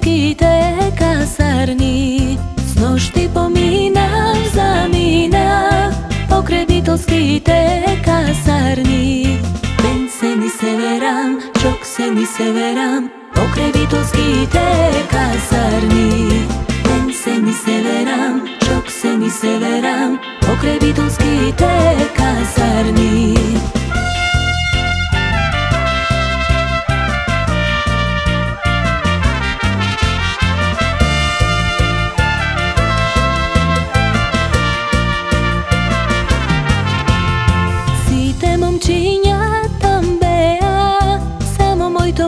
skite kasarni Snoš ti po za minah Pokrebitelski te kasarni Ben se ni se čok se ni se veram Pokrebitelski kasarni Ben se ni se čok se ni se veram Pokrebitelski te kasarni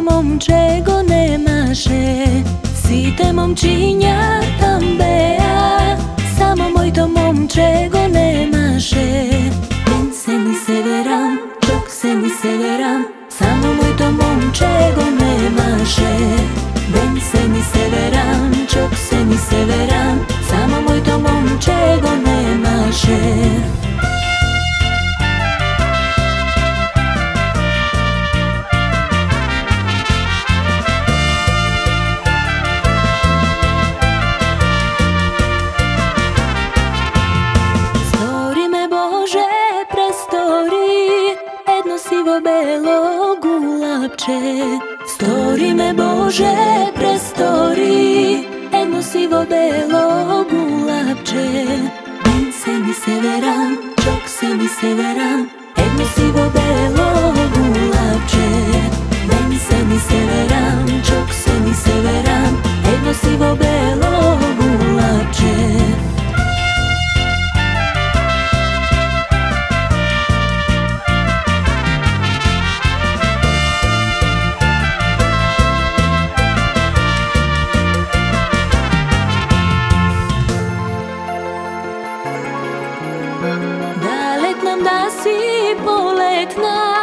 momče go nemaše. Site momčinja tam bea Samo moj to momče go nemaše. Ben se ni severam, čok se ni severam Samo moj to momče nebo belo gulapče Stori me Bože prestori. Emo sivo belo gulapče Min se mi severan, čok se mi severan Emo sivo belo gulapče Min se mi severan, čok se mi severan Emo sivo nasip poletná.